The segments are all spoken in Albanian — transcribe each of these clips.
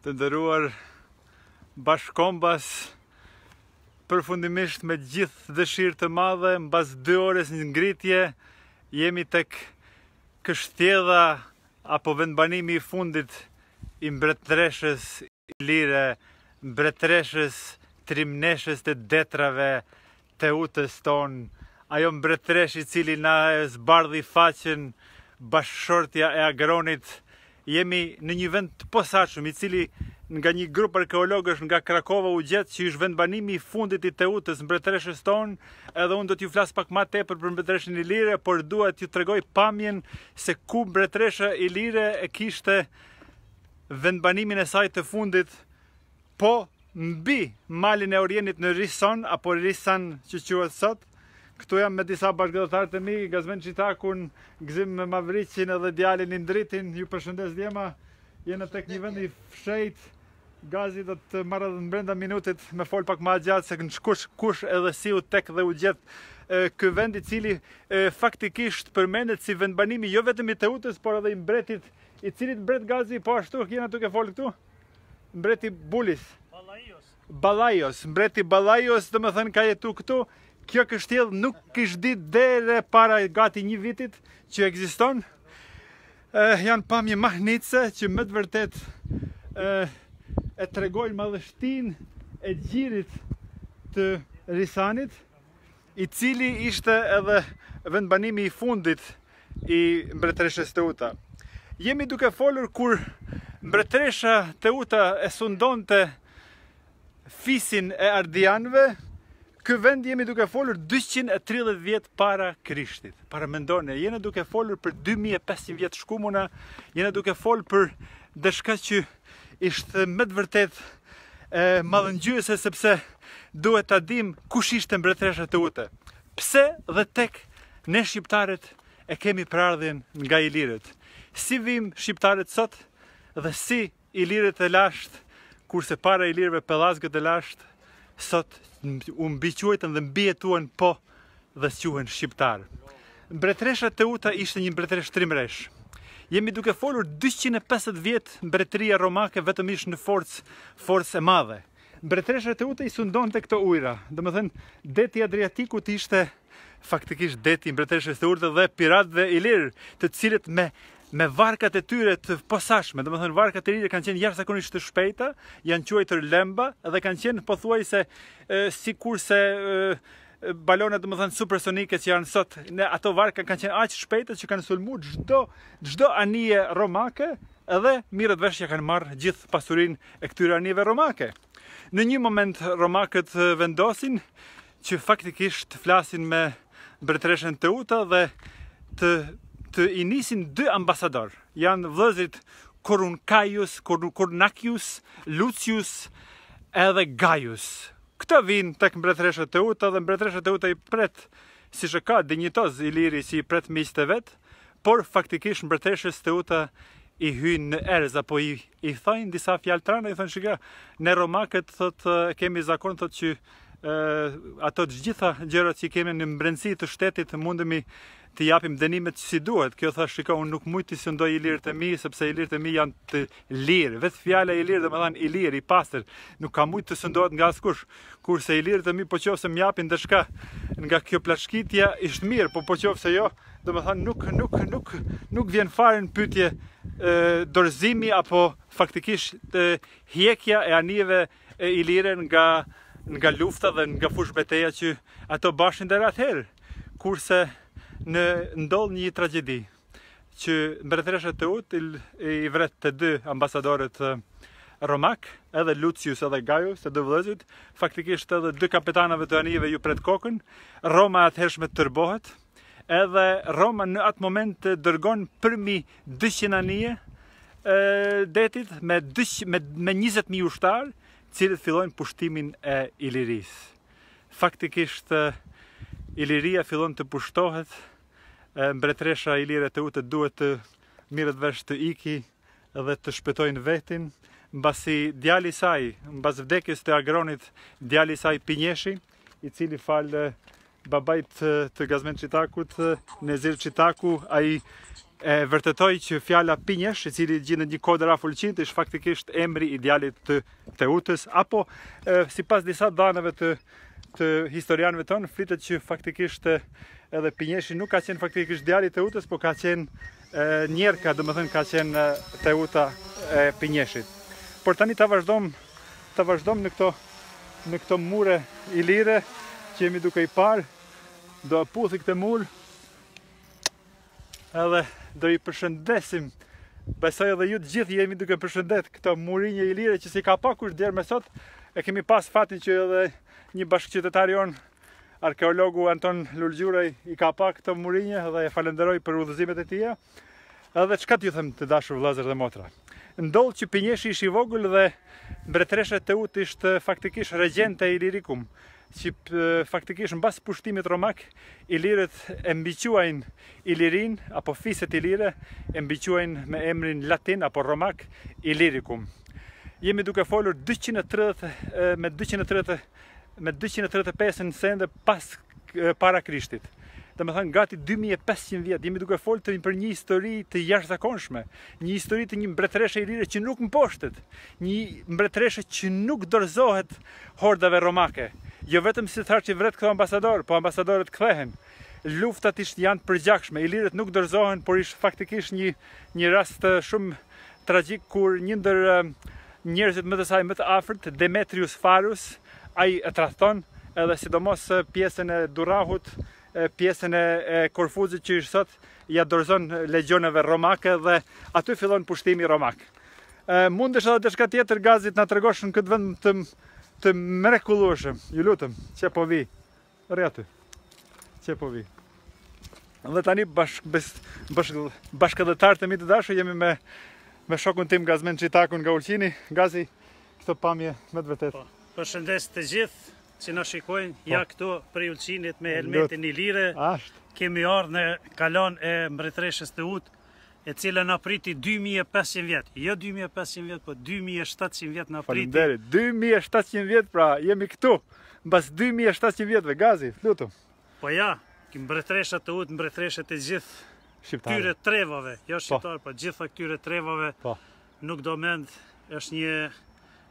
Të nderuar bashkëkombas përfundimisht me gjithë dëshirë të madhe, mbas 2 orësh një ngritje, jemi te kështjella apo vendbanimi i fundit i mbretreshës ilire, mbretreshës trimneshës të detrave Teutës tonë, ajo mbretreshë e cila na e zbardhi faqen bashkëshortja e Agronit, jemi në një vend të posaçëm i cili nga një grup arkeologësh nga Krakova u gjetë që është vendbanimi i fundit i Teutës mbretëreshës tonë, edhe unë do t'ju flas pak më tepër për mbretëreshën Ilire, por dua t'ju tregoj pamjen se ku mbretëresha Ilire e kishte vendbanimin e saj të fundit Po mbi malin e Orienit në Rison apo Risan që quhet sot. Këtu jam me disa bashkudhëtarë të mi, Gazmend Çitakun, Gzim Mavriqin edhe djalin Indritin. Ju përshëndes djema. Jena tek një vend i shenjtë. Gazi do të marrë edhe në brenda minutit me fol pak më gjatë se në kush kush edhe si u tek dhe u gjet ky vend i cili faktikisht përmendet si vendbanimi jo vetëm i Teutës, por edhe i mbretit, i cilit mbret Gazi po ashtu jena duke fol këtu. mbreti Bulis. Balajos. Balajos, mbreti Balajos, domethënë ka jetu këtu, kjo kështjellë nuk u kish dit deri para gati një vitit që ekziston, eh, janë pamje mahnitëse që me të vërtetë eh, e tregojnë madhështinë e gjirit të Risanit, i cili ishte edhe vendbanimi i fundit i mbretëreshës Teuta. Jemi duke folur kur mbretëresha Teuta e sundonte fisin e Ardianëve, ky vend jemi duke folur 230 vjet para Krishtit. Paramendoni, jemi duke folur për 2500 vjet shkumuna, jemi duke folur për diçka që ishte me të vërtetë mallëngjyese sepse duhet ta dimë kush ishte mbretresha Teutë. Pse dhe tek ne shqiptarët e kemi prejardhjen nga ilirët. Si vijmë shqiptarët sot dhe si ilirët e lashtë, kurse para ilirëve pellazgët e lashtë, sot u mbiquajtën dhe mbijetuan po dhe s'quhen shqiptarë. Mbretresha Teuta ishte një mbretreshë trimreshë. Jemi duke folur 250 vjet mbretëria romake vetëm ish në forcë, forcë e madhe. Mbretresha Teuta i sundonte këto ujra, domethënë, deti Adriatikut ishte faktikisht deti i mbretreshës Teuta dhe piratëve ilirë, të cilët me me varkat e tyre të posaçme, domethënë varkat ilire kanë qenë jashtëzakonisht të shpejta, janë quajtur lemba dhe kanë qenë pothuajse sikurse balonat domethënë supersonike që janë sot, ato varka kanë qenë aq të shpejta që kanë sulmu çdo, çdo anije romake edhe merret vesh që kanë marrë gjithë pasurinë e këtyre anijeve romake. Në një moment romakët vendosin që faktikisht të flasin me mbretëreshën Teuta dhe të të i nisin dy ambasadorë. Janë vëllezërit Korunkajus, Korun Kornakius, Lucius edhe Gaius. Këta vijnë tek mbretëresha Teuta dhe mbretëresha Teuta i pret siç ka dinjitoz iliri që i pret miqtë e vet, por faktikisht mbretëreshës Teuta i hyjnë në nerva apo i i thojnë disa fjalë t'rana, i thonë shiko, ne romakët thotë e kemi zakon thotë që ato të gjitha gjërat që i kemi në mbrendësi të shtetit mundemi t'i japim dënimet si duhet. Kjo tha shiko, unë nuk muj t'i sundoj ilirët e mi, sepse ilirët e mi janë të lirë. Vetë fjala ilir, domethënë i lirë, i pastër, nuk ka mujt të sundohet nga askush. Kurse ilirët e mi po qoftë se më japin diçka nga kjo plaçkitja, është mirë, po po qoftë se jo, domethënë nuk, nuk, nuk, nuk vjen fare në pyetje dorëzimi apo faktikisht hjekja e anijeve ilire nga, nga lufta dhe nga fushëbeteja që ato bajshin deri atëherë, kurse në ndodh një tragjedi. që mbretëresha Teutë i vret të dy ambasadorët romakë, edhe Lucius edhe Gajus, të dy vëllezërit, faktikisht edhe dy kapitenëve të anijeve ju pret kokën, Roma e atëhershme tërbohet, edhe Roma në atë moment dërgon përmi 200 anije detit me, me, me 20.000 ushtarë, të cilët fillojnë pushtimin e Ilirisë. Faktikisht, Iliria fillon të pushtohet Mbretëresha Ilire Teutë duhet të merret vesh të iki dhe të shpëtojë vetin, mbasi djali i saj, mbas vdekjes të Agronit, djali i saj Pinjeshi, i cili falë babajt të Gazmend Çitakut, Nezir Çitaku, ai e vërtetoi që fjala Pinjesh, i cili gjindet një kodër afër Ulqinit, është faktikisht emri i djalit të, Teutës, apo e, sipas disa të dhanave të e, të historianëve tonë, flitet që faktikisht edhe Pinjeshi nuk ka qenë faktikisht djali i Teutës, po ka qenë njerka, domethënë ka qenë Teuta e Pinjeshit. Por tani ta vazhdojmë ta vazhdojmë në këto në këto mure ilire që jemi duke i parë, do e puthi këtë mur, Edhe do i përshëndesim Besoj edhe ju të gjithë jemi duke përshëndet këto murina ilire që si ka pa kush deri më sot e kemi pas fatin që edhe një bashkëqytetari jonë arkeologu Anton Lulgjuraj i ka pa këto murina dhe e falenderoj për udhëzimet e tija edhe çka t'ju them të dashur vllazër dhe motra ndodhë që Pinjeshi ish i vogël dhe mbretëresha Teutë ishte faktikisht regjente e Ilirikum që faktikisht mbas pushtimit romak, ilirët e mbiquajnë Ilirinë, apo fiset ilire, e mbiquajnë me emrin latin, apo romak, Ilirikum. Jemi duke folur 230, me 230, me 235 në sen dhe pas para Krishtit. Domethënë, gati 2500 vjet, jemi duke folë për një histori të jashtëzakonshme, një histori të një mbretëreshe ilire që nuk mposhtet, një mbretëreshe që nuk dorëzohet hordave romake, jo vetëm si thashë që vret këta ambasadorë, po ambasadorët kthehen. Luftat ish janë të përgjakshme, ilirët nuk dorëzohen, por ish faktikisht një një rast shumë tragjik kur një ndër njerëzit më të saj më të afërt, Demetrius Farus, ai e tradhton edhe sidomos pjesën e Durrahut pjesën e Korfuzit që është sot ia dorëzon legjioneve romake dhe aty fillon pushtimi romak. Mundesh edhe diçka tjetër Gazi të na tregosh në këtë vend të, të mrekulueshëm. Ju lutem, qe po vi. Rri aty. Qe po vi. Dhe tani bashk, bes, bashk, bashkatdhetarë të mi të dashë, jemi me, me shokun tim Gazmend Çitakun nga Ulqini. Gazi, këto pamje me të vërtetë. Po, përshëndes të gjithë. Që na shikojnë, po. ja këtu prej Ulqinit me helmetin ilire, kemi ardhë në kalanë e mbretëreshës Teutë, e cila na priti 2500 vjet. Jo 2500 vjet, po 2700 vjet na priti. Faleminderit. 2700 vjet pra jemi këtu. Mbas 2700 vjetëve Gazi, lutem. Po ja, kim mbretëresha Teutë, mbretëresha e gjithë shqiptarë. Këtyre trevave, jo po. shqiptar, po gjithë këtyre trevave. Po. Nuk do mend është një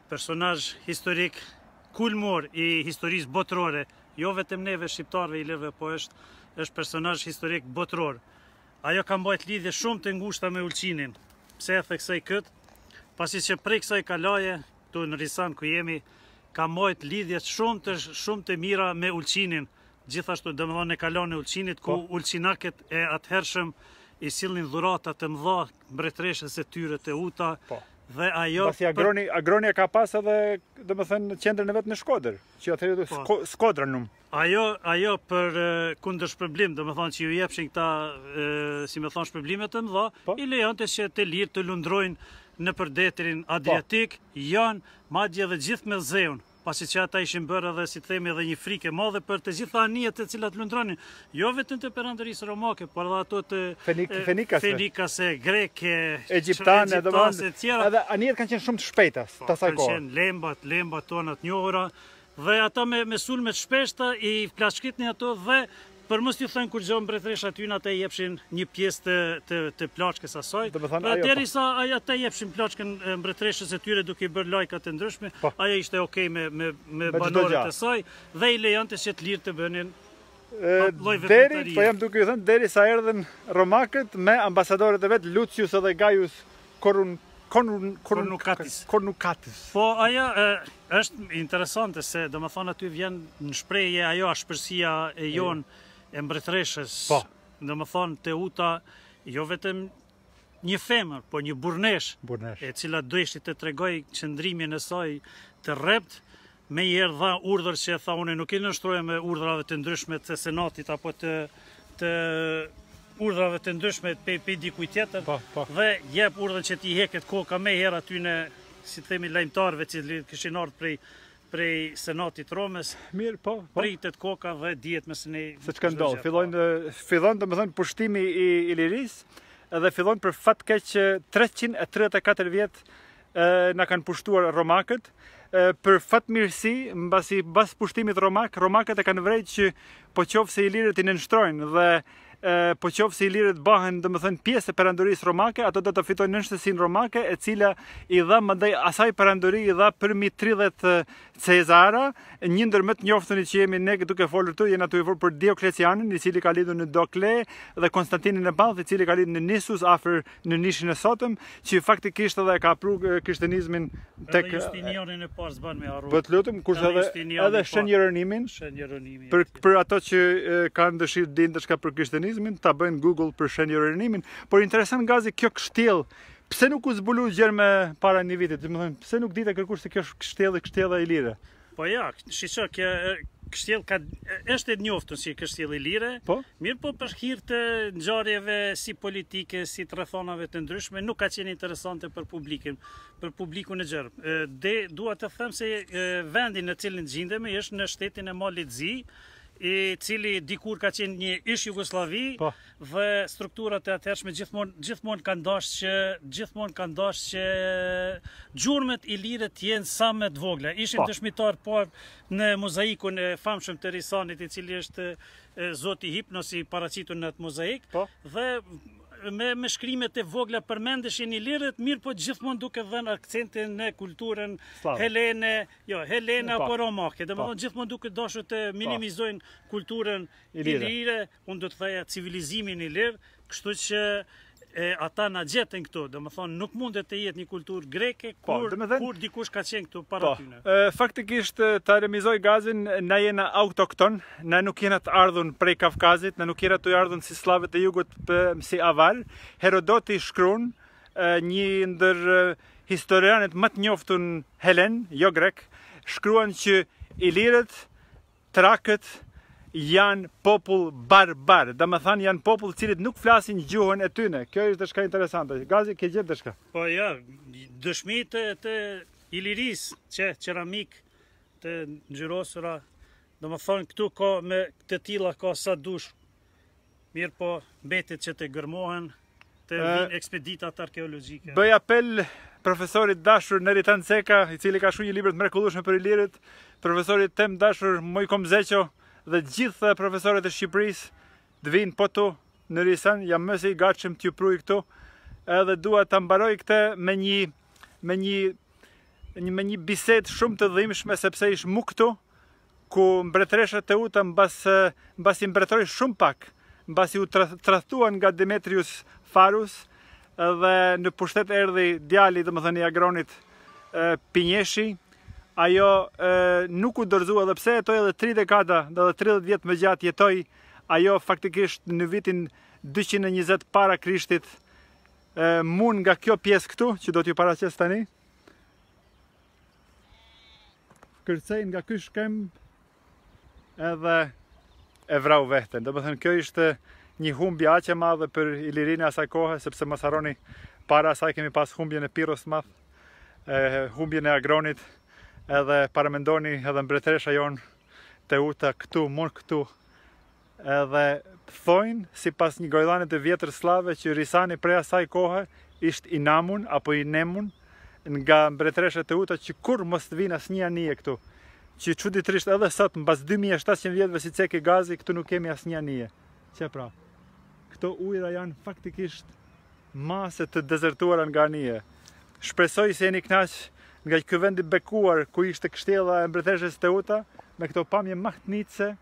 Personazh historik, kulmor i historisë botërore, jo vetëm neve shqiptarëve ilirëve, po është është personazh historik botëror. Ajo ka mbajt lidhje shumë të ngushta me Ulqinin. Pse e theksoj këtë? Pasi që prej kësaj kalaje, këtu në Risan ku jemi, ka mbajt lidhje shumë të shumë të mira me Ulqinin. Gjithashtu, domethënë me kalanë e Ulqinit, ku po. Ulqinakët e atëhershëm i sillnin dhurata të mëdha mbretëreshës së tyre Teuta. Po. Dhe ajo Pasi Agroni, për... Agroni ka pas edhe, domethënë qendrën e vet në Shkodër, që atëherë po. Skodranum. Ajo, ajo për kundërshpërblim, domethënë që ju jepshin këta, si me thonë shpërblime të mëdha, po. i lejonte që të lirë të lundrojnë nëpër detin po. Adriatik, Jon madje edhe gjithë Mesdheun, pasi që ata ishin bërë edhe, si të themi, edhe një frikë e madhe për të gjitha anijet e cilat lundronin, jo vetëm të perandorisë romake, por edhe ato fenikase, greke, egjiptane, domethënë, edhe anijet kanë qenë shumë të shpejta, po, të asaj kohe. Kanë qenë lembat, lembat tona të njohura, dhe ata me, me sulme të shpeshta i plaçkitnin ato dhe Për mos t'i thënë kurgjo mbretëresha, aty ata i jepshin një pjesë të të të plaçkës asaj. Domethënë ajo. Derisa ata i jepshin plaçkën mbretëreshës së tyre duke i bërë lajka të ndryshme, po. ajo ishte ok me me me banorët e saj dhe i lejonte që të lirë të bënin Deri, po jam duke ju thënë, deri sa erdhën Romakët me ambasadorët e vet, Lucius edhe Gaius Korun Kornukatis. Kornukatis. Po ajo është interesante se domethënë aty vjen në shprehje ajo ashpërsia e jonë e mbretëreshës. Po. Domethënë Teuta jo vetëm një femër, po një burrneshë, burrneshë, e cila dojshte të tregojë qëndrimin e saj të rrept, Menjëherë dha urdhër që tha unë nuk i nënshtrohem urdhrave të ndryshme të Senatit apo të të urdhrave të ndryshme pe pe dikujt tjetër po, po. dhe jep urdhrin që t'i heket koka menjëherë atyre si të themi lajmëtarëve që kishin ardhur prej prej Senatit të Romës. Mirë, po, po. Pritet koka dhe dihet më se ne... Se çka ndodhë, fillon, fillon domethënë pushtimi i Ilirisë, edhe fillon për fat të keq 334 vjet na kanë pushtuar romakët, për fatmirësi, mbasi bas pushtimit romak, romakët e kanë vërejt që po qoftë se ilirët i nënshtrojnë dhe po qoftë se ilirët bëhen domethënë pjesë e perandorisë romake, ata do të fitojnë nënshtetësinë romake, e cila i dha mandej asaj perandorie i dha përmbi 30 Cezara, një ndër më të njoftunit që jemi ne duke folur të, jena tu folur për Dioklecianin, i cili ka lindur në Dokle dhe Konstantinin e Madh, i cili ka lindur në Naisus, afër në Nishin e sotëm, që faktikisht edhe e ka pru krishtenizmin te... Edhe Justinianin e parë s'ban me harru. Po të lutem, kurse edhe, edhe Shën Jeronimin, për, për ato që kanë dëshirë të dinë diçka për krishtenizmin, ta bëjnë Google për Shën Jeronimin, por interesant Gazi kjo kështjellë, pse nuk u zbulu gjer më para një vitit, domethënë, pse nuk dinte kërkush se kjo kështjellë është kështjellë ilire? Po ja, shiqo, kjo kështjellë ka, është e njoftun si kështjellë ilire, po? mirëpo për hir të ngjarjeve si politike, si të rrethanave të ndryshme, nuk ka qenë interesante për publikin, për publikun e gjerë. Dhe dua të them se vendi në cilin gjindemi është në shtetin e Malit të Zi, i cili dikur ka qenë në ish-Jugosllavi, po. Dhe strukturat e atëhershme gjithmonë gjithmonë kanë dashur që gjithmonë kanë dashur që gjurmët ilire të jenë sa më të vogla. Ishim po. dëshmitar po në mozaikun e famshëm të Risanit, i cili është zoti Hipnos i paraqitur në atë mozaik. Po. Dhe me, me shkrimet e vogla përmendeshin ilirët, mirë po gjithmonë duke dhënë akcentin në kulturën Slav. Helene, jo, Helene apo Romake. Domethënë gjithmonë duke dashur të minimizojnë kulturën ilire. Unë do të theja civilizimin ilir, kështu që e, ata na gjetën këtu, domethënë nuk mundet të jetë një kulturë greke, po, kur, po, kur dikush ka qenë këtu para po, tyne. E, faktikisht, ta rezimoj Gazin, na jena autokton, na nuk jena të ardhun prej Kafkazit, na nuk jena të ardhun si slavët e jugut për, siç e vall, Herodoti shkrun, e, një ndër historianet më të njoftun Helen, jo grek, shkruan që ilirët Trakët janë popull barbar, domethënë janë popull të cilët nuk flasin gjuhën e tyne. Kjo është diçka interesante. Gazi ke gjetë diçka? Po ja, dëshmi të, të Ilirisë, qe qeramikë të ngjyrosura. Domethënë këtu ka me të tilla ka sa dush Mirpo mbetet që të gërmohen të vinë ekspeditat arkeologjike. Bëj apel profesorit dashur Neritan Ceka, i cili ka shumë një libër të mrekullueshëm për ilirët, profesorit tem dashur Moikom Zeqo dhe gjithë profesorët e Shqipërisë të vinë po këtu në Risan, jam më se i gatshëm t'ju pruj këtu. Edhe dua ta mbaroj këtë me një me një një me një bisedë shumë të dhimbshme sepse ish mu këtu ku mbretëresha Teuta mbas mbasi mbretëroi shumë pak, mbasi u tradhtua nga Demetrius Farus dhe në pushtet erdhi djali, domethënë i Agronit Pinjeshi, ajo nuk u dorëzua edhe pse jetoi edhe 3 dekada dhe 30 vjet më gjatë jetoi ajo faktikisht në vitin 220 para Krishtit mu nga kjo pjesë këtu që do t'ju paraqes tani Kërceu nga ky shkëmb edhe e vrau vehten. Domethënë, kjo ishte një humbje aq e madhe për Ilirinë e asaj kohë, sepse mos harroni para asaj kemi pas humbjen e Pirros të madh, humbjen e Agronit, edhe paramendoni edhe mbretresha jonë Teuta këtu, mu këtu, Edhe thojnë sipas një gojdhane të vjetër sllave që Risani prej asaj kohe është i namun apo i nemun nga mbretëresha Teuta që kurrë mos të vijë asnjë anije këtu. Që çuditërisht edhe sot mbas 2700 vjetëve siç cek Gazi këtu nuk kemi asnjë anije. Qe pra. Këto ujëra janë faktikisht më se të dezertuara nga anije. Shpresoj se jeni kënaq nga ky vend i bekuar ku ishte kështjella e mbretëreshës Teuta me këto pamje mahnitëse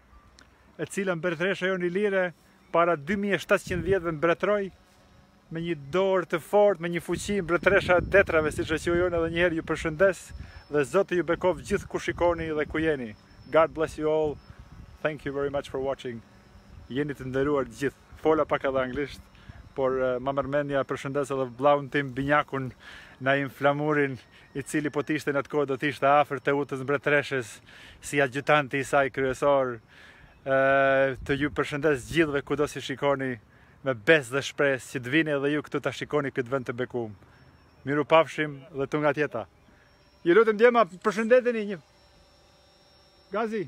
e cila mbretëresha jonë ilire para 2700 vjetëve mbretëroi me një dorë të fortë, me një fuqi mbretëresha e detrave, siç e quajnë edhe një herë ju përshëndes dhe Zoti ju bekoftë gjithë ku shikoni dhe ku jeni. God bless you all. Thank you very much for watching. Jeni të nderuar të gjithë. Fola pak edhe anglisht, por eh, ma merr mendja ta përshëndes edhe vllaun tim binjakun, Naim Flamurin, i cili po të ishte në atë kohë do të ishte afër Teutës Mbretëreshës si adjutanti i saj kryesor. Të ju përshëndes gjithëve kudo si shikoni me besë dhe shpresë që të vini edhe ju këtu ta shikoni këtë vend të bekum. Mirupafshim dhe tungjatjeta. Ju lutem djema, përshëndeteni një. Gazi.